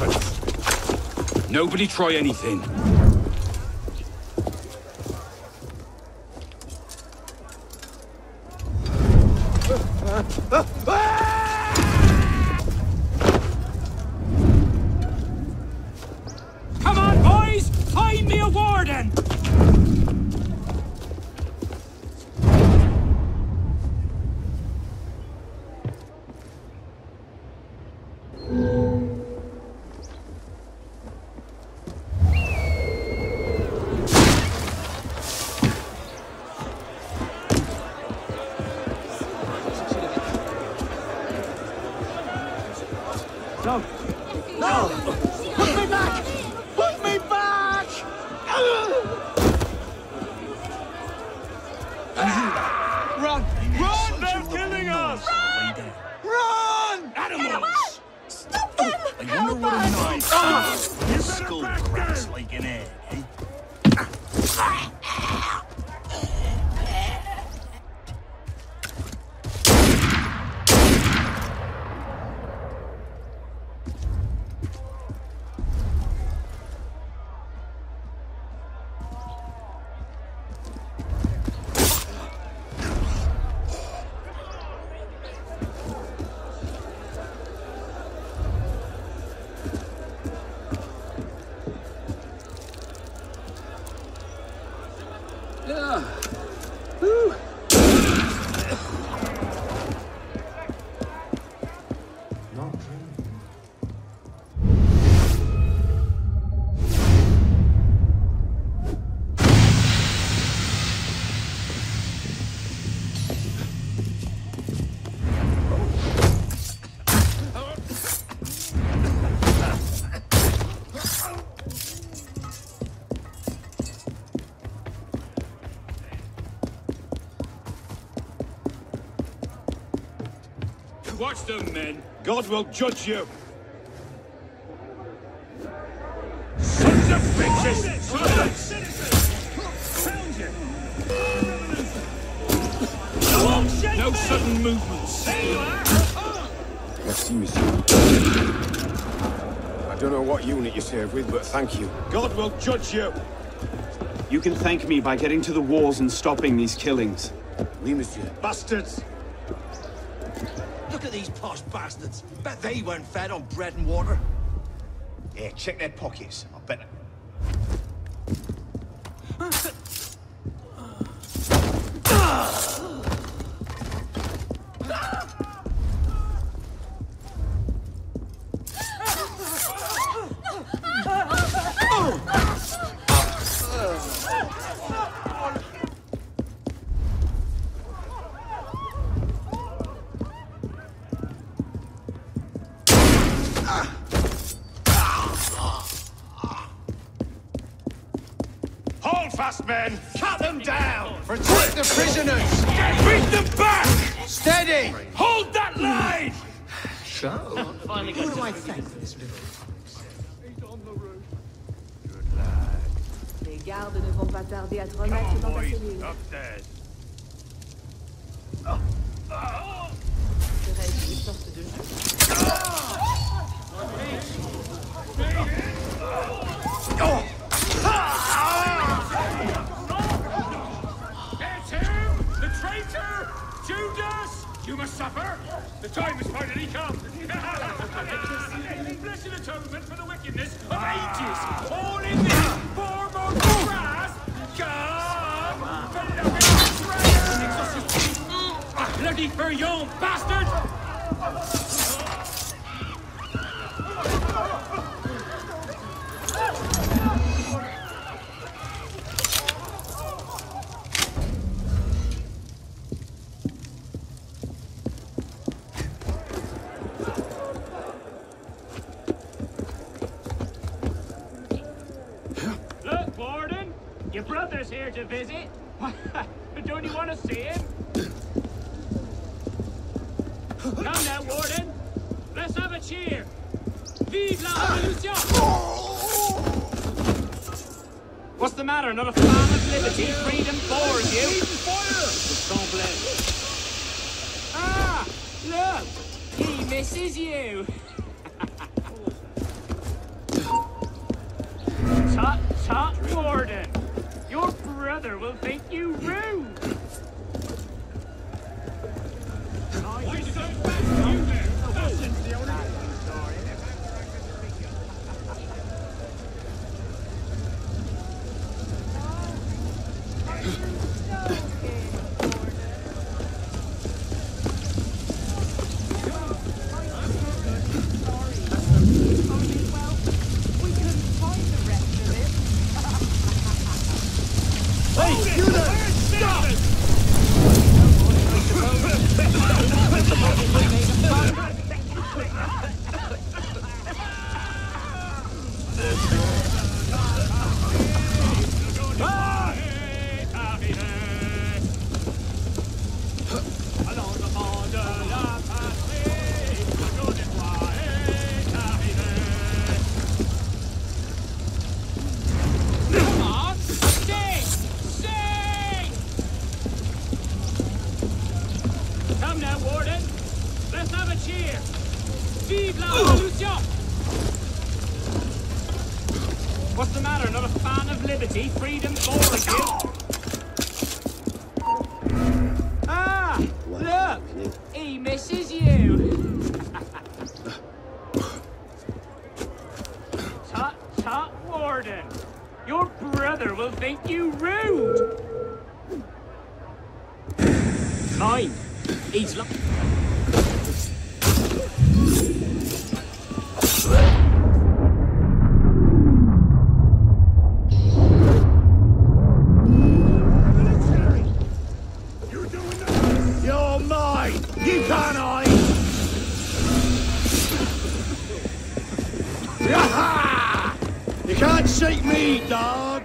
weapons. Nobody try anything. Cracks like Yeah. Watch them, men. God will judge you. Sons of bitches! No sudden movements. Merci, monsieur. I don't know what unit you serve with, but thank you. God will judge you. You can thank me by getting to the walls and stopping these killings. Oui, monsieur. Bastards. Look at these posh bastards. Bet they weren't fed on bread and water. Yeah, check their pockets. I bet. Hold fast, men. Cut them down! Protect the prisoners! Beat them back. Steady! Hold that line. Who do I thank for this little... Les gardes ne vont pas tarder à te remettre dans ta cellule. Upstairs. Serait-ce une sorte de jeu Blessed atonement for the wickedness of ages. All in this. Bloody bastard! brother's here to visit. Don't you want to see him? Come now, Warden. Let's have a cheer. Vive la Revolution! What's the matter? Not a fan of liberty, freedom, for you? Fire! Don't Ah! Look! He misses you! Tut, tut, Warden! Brother will think you rude. Come now, Warden. Let's have a cheer. Vive la Revolution! What's the matter? Not a fan of liberty, freedom, boring you? Ah, look! He misses you. tut, tut, Warden. Your brother will think you rude. Mind, hide! Yaha! You can't shake me, dog!